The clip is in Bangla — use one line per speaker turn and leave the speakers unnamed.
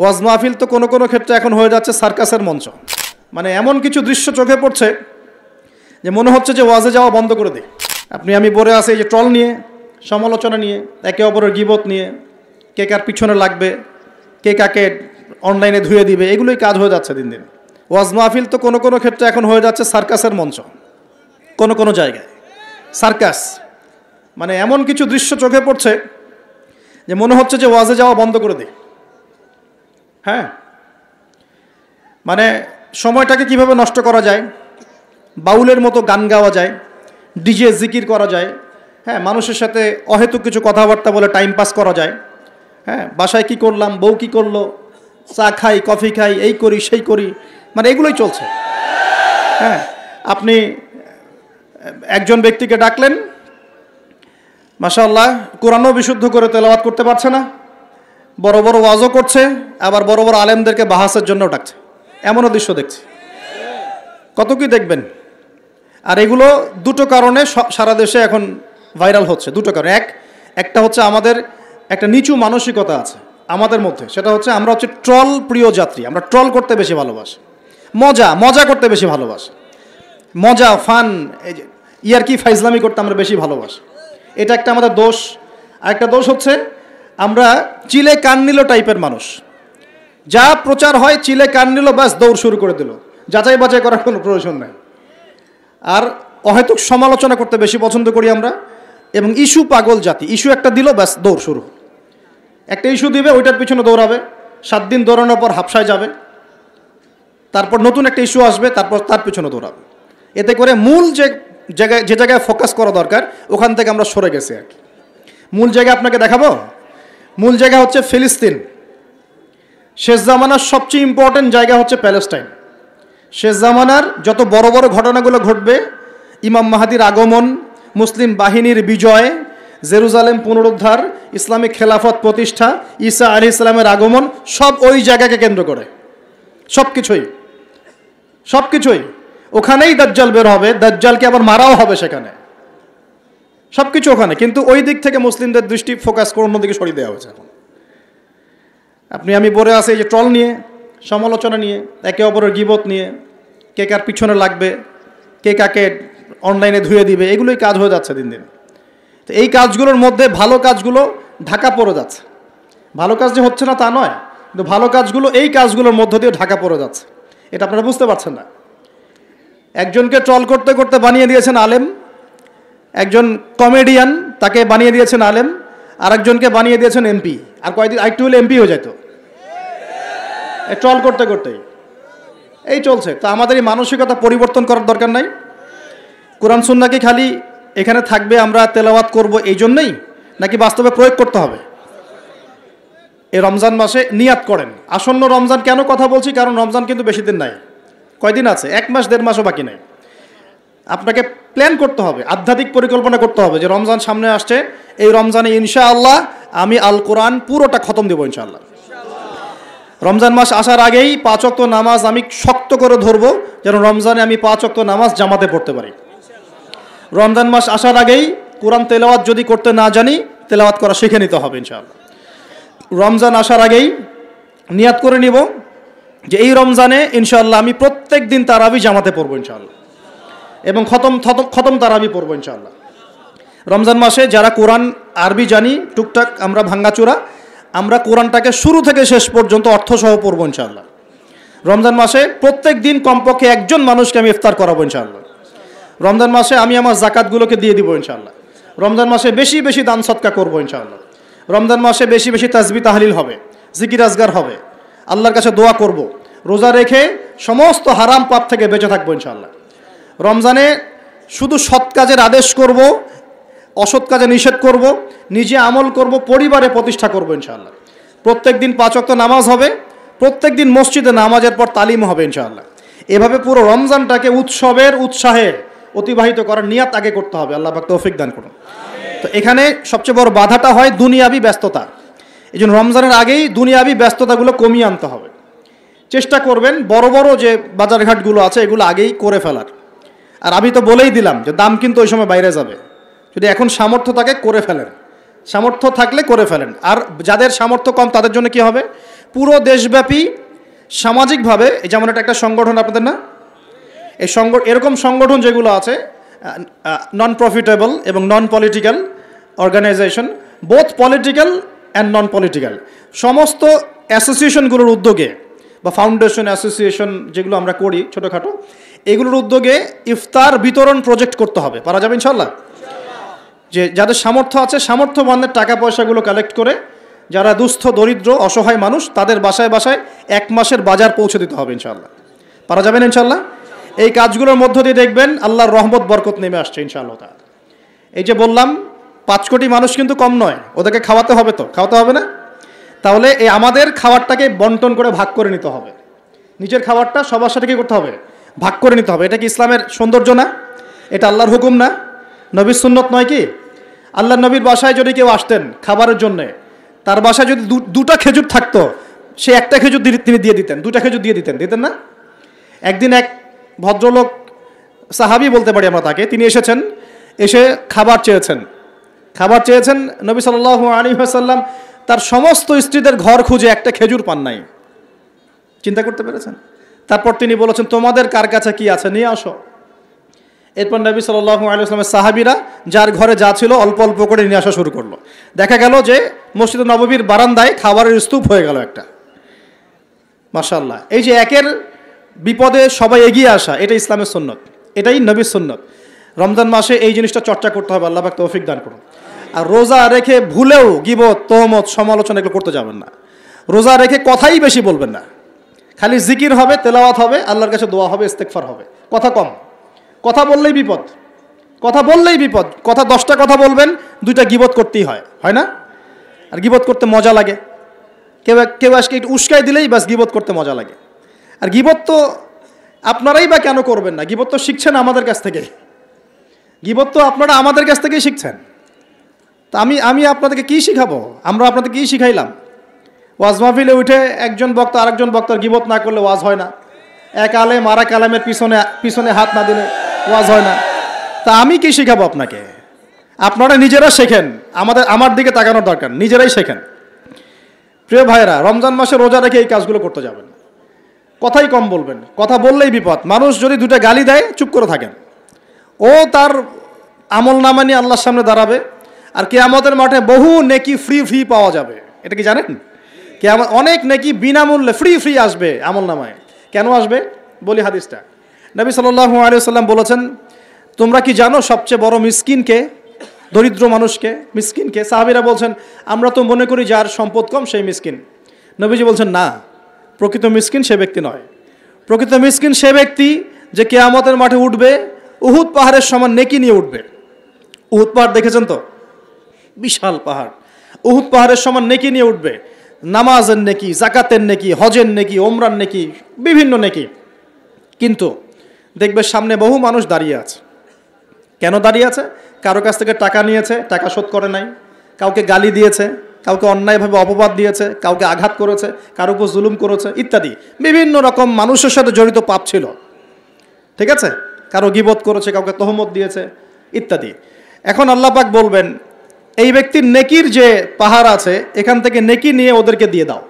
ওয়াজ মাহফিল তো কোনো কোনো ক্ষেত্রে এখন হয়ে যাচ্ছে সার্কাসের মঞ্চ। মানে এমন কিছু দৃশ্য চোখে পড়ছে যে মনে হচ্ছে যে ওয়াজে যাওয়া বন্ধ করে দিই। আপনি আমি আছি এই যে ট্রল নিয়ে, সমালোচনা নিয়ে, একে অপরের গিবত নিয়ে, কে কার পিছনে লাগবে, কে কাকে অনলাইনে ধুয়ে দিবে, এগুলোই কাজ হয়ে যাচ্ছে দিন দিন। ওয়াজ মাহফিল তো কোনো কোনো ক্ষেত্রে এখন হয়ে যাচ্ছে সার্কাসের মঞ্চ। কোনো কোনো জায়গায়। সার্কাস। মানে এমন কিছু দৃশ্য চোখে পড়ছে যে মনে হচ্ছে যে ওয়াজে যাওয়া বন্ধ করে দিই। হ্যাঁ। মানে সময়টাকে কীভাবে নষ্ট করা যায়? বাউলের মতো গান গাওয়া যায়, ডিজে জিকির করা যায় হ্যাঁ মানুষের সাথে অহেতুক কিছু কথাবার্তা বলে টাইম পাস করা যায় হ্যাঁ বাসায় কি করলাম, বউ কি করল, চা খাই কফি খাই, এই করি, সেই করি মানে এগুলোই চলছে। হ্যাঁ আপনি একজন ব্যক্তিকে ডাকলেন মাশাল্লাহ কোরআনও বিশুদ্ধ করে তেলাওয়াত করতে পারছে না। বড় বড় ওয়াজও করছে, আবার বড় বড় আলেমদেরকে বাহাসের জন্য ডাকছে। এমনও দৃশ্য দেখছি। কত কি দেখবেন? আর এগুলো দুটো কারণে সারা দেশে এখন ভাইরাল হচ্ছে, দুটো কারণ। এক, একটা হচ্ছে আমাদের একটা নিচু মানসিকতা আছে আমাদের মধ্যে, সেটা হচ্ছে আমরা হচ্ছে ট্রল প্রিয় যাত্রী, আমরা ট্রল করতে বেশি ভালোবাসি। মজা মজা করতে বেশি ভালোবাসি। মজা, ফান, এই যে ইয়ারকি ফাইজলামি করতে আমরা বেশি ভালোবাসি। এটা একটা আমাদের দোষ। আরেকটা দোষ হচ্ছে আমরা চিলে কান নিল টাইপের মানুষ। যা প্রচার হয় চিলে কান নিল ব্যাস দৌড় শুরু করে দিল। যাচাই বাছাই করার কোনো প্রয়োজন নাই। আর অহেতুক সমালোচনা করতে বেশি পছন্দ করি আমরা, এবং ইস্যু পাগল জাতি ইস্যু একটা দিল, ব্যাস দৌড় শুরু। একটা ইস্যু দিবে, ওইটার পিছনে দৌড়াবে। সাত দিন দৌড়ানোর পর হাফসায় যাবে। তারপর নতুন একটা ইস্যু আসবে, তারপর তার পিছনে দৌড়াবে। এতে করে মূল যে জায়গায় যে জায়গায় ফোকাস করা দরকার, ওখান থেকে আমরা সরে গেছি আর কি। মূল জায়গায় আপনাকে দেখাবো? মূল জায়গা হচ্ছে ফিলিস্তিন। শেষ জামানার সবচেয়ে ইম্পর্টেন্ট জায়গা হচ্ছে প্যালেস্টাইন। শেষ জামানার যত বড় বড় ঘটনাগুলো ঘটবে, ইমাম মাহাদির আগমন, মুসলিম বাহিনীর বিজয়, জেরুজালেম পুনরুদ্ধার ইসলামিক খেলাফত প্রতিষ্ঠা, ঈসা আলি ইসলামের আগমন, সব ওই জায়গাকে কেন্দ্র করে। সব কিছুই সব কিছুই ওখানেই দাজ্জাল বের হবে, দাজ্জালকে আবার মারাও হবে সেখানে। সব কিছু ওখানে, কিন্তু ওই দিক থেকে মুসলিমদের দৃষ্টি ফোকাস করে অন্যদিকে সরিয়ে দেওয়া হয়েছে এখন। আপনি, আমি পড়ে আছি যে ট্রল নিয়ে, সমালোচনা নিয়ে, একে অপরের গিবত নিয়ে, কে কার পিছনে লাগবে, কে কাকে অনলাইনে ধুয়ে দিবে, এগুলোই কাজ হয়ে যাচ্ছে দিন দিন। তো এই কাজগুলোর মধ্যে ভালো কাজগুলো ঢাকা পড়ে যাচ্ছে। ভালো কাজ যে হচ্ছে না তা নয়, কিন্তু ভালো কাজগুলো এই কাজগুলোর মধ্য দিয়ে ঢাকা পড়ে যাচ্ছে। এটা আপনারা বুঝতে পারছেন না। একজনকে ট্রল করতে করতে বানিয়ে দিয়েছেন আলেম একজন কমেডিয়ান তাকে বানিয়ে দিয়েছেন আলেম, আরেকজনকে বানিয়ে দিয়েছেন এমপি। আর কয়েকদিন আরেকটু হলে এমপি হয়ে যেত ট্রল করতে করতেই এই চলছে। তো আমাদের এই মানসিকতা পরিবর্তন করার দরকার নাই। কোরআন সুন্না কি খালি এখানে থাকবে, আমরা তেলাওয়াত করব এই জন্যই, নাকি বাস্তবে প্রয়োগ করতে হবে? এই রমজান মাসে নিয়াত করেন। আসন্ন রমজান কেন কথা বলছি? কারণ রমজান কিন্তু বেশি দিন নাই। কয়দিন আছে? এক মাস, দেড় মাসও বাকি নেই। আপনাকে প্ল্যান করতে হবে, আধ্যাত্মিক পরিকল্পনা করতে হবে যে রমজান সামনে আসছে, এই রমজানে ইনশাআল্লাহ আমি আল কোরআন পুরোটা খতম দেবো ইনশাআল্লাহ। রমজান মাস আসার আগেই পাঁচ অক্ত নামাজ আমি শক্ত করে ধরবো, যেন রমজানে আমি পাঁচ অক্ত নামাজ জামাতে পড়তে পারি। রমজান মাস আসার আগেই কোরআন তেলাওয়াত যদি করতে না জানি, তেলাওয়াত করা শিখে নিতে হবে ইনশাআল্লাহ। রমজান আসার আগেই নিয়াত করে নিব যে এই রমজানে ইনশাআল্লাহ আমি প্রত্যেক দিন তারাবি জামাতে পড়ব ইনশাআল্লাহ। এবং খতম খতম তারাবি পড়ব ইনশাআল্লাহ। রমজান মাসে যারা কোরআন, আরবি জানি, টুকটাক আমরা ভাঙ্গাচোরা, আমরা কোরআনটাকে শুরু থেকে শেষ পর্যন্ত অর্থসহ পড়ব ইনশাআল্লাহ। রমজান মাসে প্রত্যেক দিন কমপক্ষে একজন মানুষকে আমি ইফতার করাবো ইনশাআল্লাহ। রমজান মাসে আমি আমার জাকাতগুলোকে দিয়ে দিব ইনশাআল্লাহ। রমজান মাসে বেশি বেশি দান সৎকা করব ইনশাআল্লাহ। রমজান মাসে বেশি বেশি তাজবি তাহলিল হবে, জিকির আজগার হবে। আল্লাহর কাছে দোয়া করব। রোজা রেখে সমস্ত হারাম পাপ থেকে বেঁচে থাকব ইনশাআল্লাহ। রমজানে শুধু সৎ কাজের আদেশ করব, অসৎ কাজে নিষেধ করব, নিজে আমল করব, পরিবারে প্রতিষ্ঠা করব ইনশাআল্লাহ। প্রত্যেক দিন পাঁচ অক্ত নামাজ হবে প্রত্যেক দিন মসজিদে নামাজের পর তালিম হবে ইনশাআল্লাহ। এভাবে পুরো রমজানটাকে উৎসবের উৎসাহে অতিবাহিত করার নিয়াত আগে করতে হবে, আল্লাহ পাক তৌফিক দান করুন। তো এখানে সবচেয়ে বড় বাধাটা হয় দুনিয়াবি ব্যস্ততা। এই জন্য রমজানের আগেই দুনিয়াবি ব্যস্ততাগুলো কমিয়ে আনতে হবে। চেষ্টা করবেন বড় বড় যে বাজারঘাটগুলো আছে, এগুলো আগেই করে ফেলার। আর আমি তো বলেই দিলাম যে দাম কিন্তু ওই সময় বাইরে যাবে। যদি এখন সামর্থ্য থাকে, করে ফেলেন। সামর্থ্য থাকলে করে ফেলেন। আর যাদের সামর্থ্য কম, তাদের জন্য কি হবে? পুরো দেশব্যাপী সামাজিকভাবে, এই যেমন এটা একটা সংগঠন আপনাদের না? এই সংগ, এরকম সংগঠন যেগুলো আছে নন প্রফিটেবল এবং non political organisation both political and non political সমস্ত অ্যাসোসিয়েশনগুলোর উদ্যোগে বা ফাউন্ডেশন অ্যাসোসিয়েশন যেগুলো আমরা করি ছোটোখাটো এগুলোর উদ্যোগে ইফতার বিতরণ প্রজেক্ট করতে হবে। পারা যাবে ইনশাল্লাহ যে যাদের সামর্থ্য আছে সামর্থ্যবানদের টাকা পয়সাগুলো কালেক্ট করে যারা দুস্থ, দরিদ্র, অসহায় মানুষ, তাদের বাসায় বাসায় এক মাসের বাজার পৌঁছে দিতে হবে ইনশাল্লাহ পারা যাবেন ইনশাল্লাহ এই কাজগুলোর মধ্য দিয়ে দেখবেন আল্লাহর রহমত, বরকত নেমে আসছে ইনশাআল্লাহ তাআলা। এই যে বললাম, পাঁচ কোটি মানুষ কিন্তু কম নয়, ওদেরকে খাওয়াতে হবে তো, খাওয়াতে হবে না? তাহলে এই আমাদের খাবারটাকে বন্টন করে ভাগ করে নিতে হবে। নিজের খাবারটা সবার সাথে কি করতে হবে? ভাগ করে নিতে হবে। এটা কি ইসলামের সৌন্দর্য না? এটা আল্লাহর হুকুম না? নবীর সুন্নত নয় কি? আল্লাহ নবীর বাসায় যদি কেউ আসতেন খাবারের জন্যে, তার বাসায় যদি দুটা খেজুর থাকতো, সে একটা খেজুর তিনি দিয়ে দিতেন, দুটা খেজুর দিয়ে দিতেন দিতেন না? একদিন এক ভদ্রলোক সাহাবি বলতে পারি আমরা তাকে, তিনি এসেছেন, এসে খাবার চেয়েছেন। খাবার চেয়েছেন, নবী সাল্লাল্লাহু আলী সাল্লাম তার সমস্ত স্ত্রীদের ঘর খুঁজে একটা খেজুর পান নাই। চিন্তা করতে পেরেছেন? তারপর তিনি বলেছেন, তোমাদের কার কাছে কি আছে? নিয়ে আসো। এরপর নবী সাল্লাল্লাহু আলী আসলামের সাহাবিরা যার ঘরে যা ছিল অল্প অল্প করে নিয়ে আসা শুরু করল। দেখা গেল যে মসজিদ নববীর বারান্দায় খাবারের স্তূপ হয়ে গেল একটা। মাশাল্লাহ এই যে একের বিপদে সবাই এগিয়ে আসা, এটা ইসলামের সুন্নত। এটাই নবীর সুন্নত। রমজান মাসে এই জিনিসটা চর্চা করতে হবে, আল্লাহ তৌফিক দান করুন। আর রোজা রেখে ভুলেও গিবত, তহমত, সমালোচনা এগুলো করতে যাবেন না। রোজা রেখে কথাই বেশি বলবেন না। খালি জিকির হবে, তেলাওয়াত হবে, আল্লাহর কাছে দোয়া হবে ইস্তেকফার হবে। কথা কম। কথা বললেই বিপদ। কথা বললেই বিপদ। কথা দশটা কথা বলবেন, দুইটা গিবত করতেই হয়। হয় না? আর গিবত করতে মজা লাগে। কেউ কেউ আজকে একটু উস্কাই দিলেই বাস গিবত করতে মজা লাগে। আর গিবত তো আপনারাই বা কেন করবেন না? গিবত তো শিখছেন আমাদের কাছ থেকে। গিবত তো আপনারা আমাদের কাছ থেকেই শিখছেন। তা আমি আমি আপনাদেরকে কী শিখাবো? আমরা আপনাদের কী শিখাইলাম? ওয়াজ মাহফিলে উঠে একজন বক্তা আরেকজন বক্তার গিবত না করলে ওয়াজ হয় না। এক আলেম আর এক আলেমের পিছনে পিছনে হাত না দিলে ওয়াজ হয় না। তা আমি কি শেখাবো আপনাকে? আপনারা নিজেরা শেখেন। আমাদের, আমার দিকে তাকানোর দরকার। নিজেরাই শেখেন। প্রিয় ভাইরা রমজান মাসে রোজা রেখে এই কাজগুলো করতে যাবেন। কথাই কম বলবেন। কথা বললেই বিপদ। মানুষ যদি দুটো গালি দেয়, চুপ করে থাকেন। ও তার আমল নামা নিয়ে আল্লাহর সামনে দাঁড়াবে। আর কেয়ামতের মাঠে বহু নেকি ফ্রি ফ্রি পাওয়া যাবে। এটা কি জানেন? কেয়ামত অনেক নেকি বিনামূল্যে ফ্রি ফ্রি আসবে আমল নামায়। কেন আসবে? বলি হাদিসটা। নবী সাল্লাল্লাহু আলাইহি সাল্লাম বলেছেন, তোমরা কি জানো সবচেয়ে বড় মিসকিনকে দরিদ্র মানুষকে মিসকিনকে সাহাবিরা বলছেন, আমরা তো মনে করি যার সম্পদ কম, সেই মিসকিন। নবীজি বলছেন, না, প্রকৃত মিসকিন সে ব্যক্তি নয়। প্রকৃত মিসকিন সে ব্যক্তি যে কেয়ামতের মাঠে উঠবে, উহুদ পাহাড়ের সমান নেকি নিয়ে উঠবে। উহুদ পাহাড় দেখেছেন তো? বিশাল পাহাড়। উহুদ পাহাড়ের সমান নেকি নিয়ে উঠবে। নামাজের নেকি জাকাতের নেকি, হজের নেকি ওমরান নেকি, বিভিন্ন নেকি। কিন্তু দেখবে সামনে বহু মানুষ দাঁড়িয়ে আছে। কেন দাঁড়িয়ে আছে? কারও কাছ থেকে টাকা নিয়েছে, টাকা শোধ করে নাই। কাউকে গালি দিয়েছে, কাউকে অন্যায়ভাবে অপবাদ দিয়েছে, কাউকে আঘাত করেছে, কারও উপর জুলুম করেছে, ইত্যাদি। বিভিন্ন রকম মানুষের সাথে জড়িত পাপ ছিল। ঠিক আছে? কারও গিবত করেছে, কাউকে তহমত দিয়েছে, ইত্যাদি। এখন আল্লাহ পাক বলবেন এই ব্যক্তির নেকির যে পাহাড় আছে এখান থেকে নেকি নিয়ে ওদেরকে দিয়ে দাও।